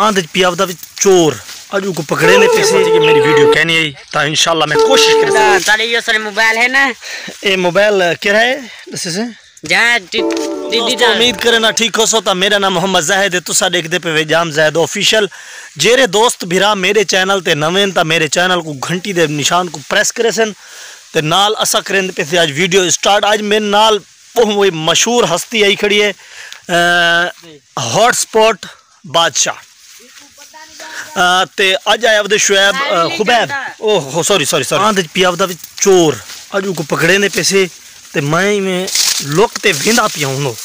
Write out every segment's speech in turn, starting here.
आंध पियावदा भी चोर। अजू को पकड़े ने पैसे। कि मेरी वीडियो कहनी आई ता इंशाल्लाह मैं कोशिश कर। ताले यो सारे मोबाइल है ना? ए मोबाइल क्या है? दसे से। जा दोस्तों उम्मीद करे ना ठीक हो सो ता मेरा नाम मोहम्मद जाहिद है। तुसा देखदे पे वेजाम जाहिद ऑफिशियल जेरे दोस्त भिरा मेरे चैनल ते नवें ता मेरे चैनल को घंटी दे निशान को प्रेस करे सन। ते नाल असा करें पे आज वीडियो स्टार्ट। आज मेरे नाल वो मशहूर हस्ती आई खड़ी है हॉटस्पॉट बादशाह। ਤੇ ਅੱਜ ਆਇਆ ਉਹਦੇ ਸ਼ੁਐਬ ਖੁਬੈਬ ਉਹ ਸੌਰੀ ਸੌਰੀ ਸੌਰੀ ਆਂਦੇ ਪਿਆ ਉਹਦਾ ਵੀ ਚੋਰ ਅਜੂ ਕੋ ਪਕੜੇ ਨੇ ਪੈਸੇ ਤੇ ਮੈਂ ਮੈਂ ਲੋਕ ਤੇ ਵਿੰਦਾ ਪਿਆ ਉਹਨੂੰ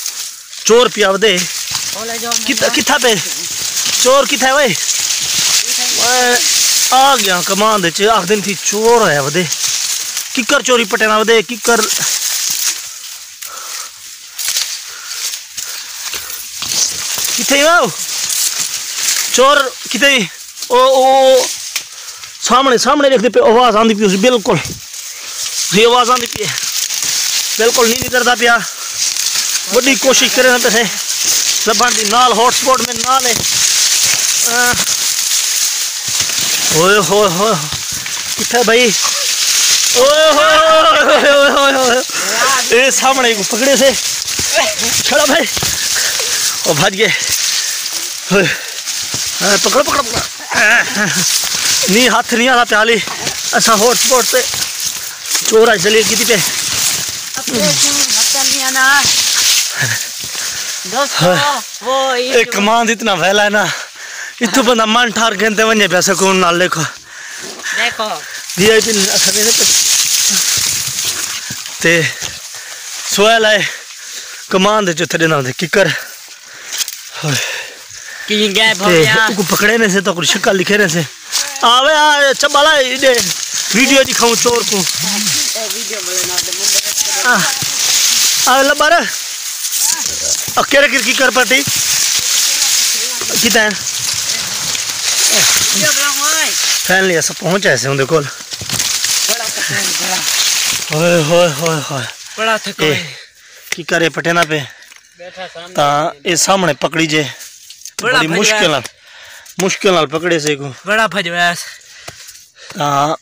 ਚੋਰ ਪਿਆ ਉਹਦੇ ਕਿੱਥਾ ਕਿੱਥਾ ਪੇ ਚੋਰ ਕਿੱਥਾ ਓਏ ਆ ਗਿਆ ਕਮਾਂਡ ਚ ਆਖ ਦਿਨ ਥੀ ਚੋਰ ਆਇਆ ਉਹਦੇ ਕਿੱਕਰ ਚੋਰੀ ਪਟਣਾ ਉਹਦੇ ਕਿੱਕਰ ਕਿੱਥੇ ਆਓ चोर कितने ओ ओ सामने सामने देखते पे आवाज़ आती पी बिल्कुल। आवाज़ आती पी बिल्कुल नहीं निकलता पिया। बड़ी कोशिश करें पैसे लभन की नाल, हॉटस्पॉट में नाल है। ओए हो हो कितने भाई? ओए हो ये सामने पकड़े से। खड़ा भाई। ओ भाज गए पकड़ो पकड़ो पकड़ो। नहीं हाथ नहीं आ रहा प्याली। ऐसा हॉट स्पॉट पे चोर है चलिए कितनी पे। एक कमांड इतना वैला है ना। इतो बंदा मन ठार कहते वने पैसे कौन नाल देखो। ते सोयल है कमांड जो थड़े ना किकर कि गैप हो गया। को पकड़े ने से तो कुछ शक्ल लिखे ने से। आवे आ चबाला इडे वीडियो दिखाऊँ चोर को। वीडियो बना दे मुंडे आ लबार अकेले किर कितना। ओए फ़ैन लिया सब पहुँच ऐसे उनके कोल। बड़ा बड़ा ओए होए होए होए बड़ा थे की करे पटेना पे? बैठा सामने। ता ये सामने पकड़ी जे। बड़ा मुश्किल नाल मुश्किल नाल पकड़े से को बड़ा भजवास ता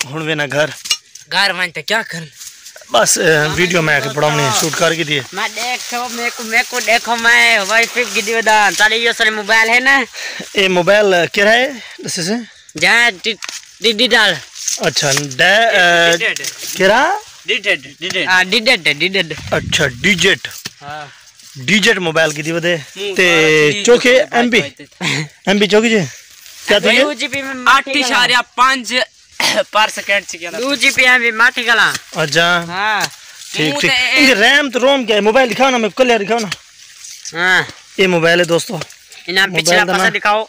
हुन वे ना घर। घर में तो क्या कर बस वीडियो में आके पढ़ाने शूट करके दिए मैं देखो मेरे को मेरे को देखो मैं वाईफाई की दिवदान ताले यो सारे मोबाइल है ना? ये मोबाइल क्या है? दसे से जा डिजिटल। अच्छा डे क्या डिडेड डिडेड हाँ डिडेड डिडेड अच्छा डिजिट। हाँ। डिजिट मोबाइल की दिवदे ते चौके एमबी एमबी चौकी जे? क्या थी ये? 2 जीबी में 8.5 पर सेकंड से क्या 2 जीबी एमबी माटी गला अच्छा। हाँ। ठीक ठीक। इनके रैम तो रोम क्या है मोबाइल दिखाओ ना मैं कल दिखाओ ना। हाँ। ये मोबाइल है दोस्तों। इना पिछला पासा दिखाओ।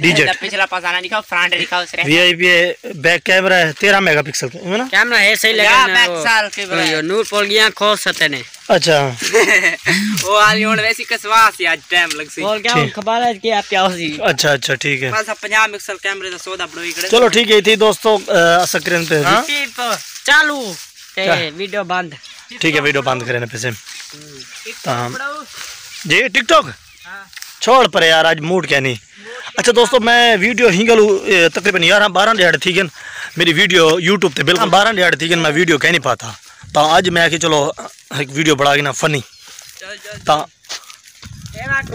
डिजिट। पिछला पासा ना दिखाओ फ्रंट दिखाओ सर वीआईपी बैक कैमरा है तेरह मेगापिक्सल। का है ना? कैमरा है सही लगा बैक साल के यो नूर पोल गया खो सते ने। अच्छा। वो आली होने वैसी कसवास सी टाइम लग सी और क्या खबर है कि आप प्याओ सी अच्छा अच्छा ठीक है। बस 50 मिक्सल कैमरे दा सौदा बड़ो इकडे। चलो ठीक है थी दोस्तों स्क्रीन पे हाँ? हाँ? तो चालू। ए वीडियो बंद। ठीक है वीडियो बंद करने पैसे हाँ। जी टिकटॉक? हाँ। छोड़ पर यार आज मूड क्या नहीं। अच्छा दोस्तों मैं वीडियो हिंगल तकरीबन यार बारह डेढ़ थी गन मेरी वीडियो यूट्यूब ते बिल्कुल बारह डेढ़ थी गन मैं वीडियो कह नहीं पाता। तो अज मैं कि चलो एक वीडियो बड़ा ना फनी तो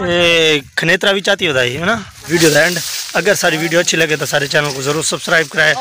ए, खनेत्रा भी चाहती होता है ना वीडियो का एंड अगर सारी वीडियो अच्छी लगे तो सारे चैनल को ज़रूर सब्सक्राइब कराए।